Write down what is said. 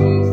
always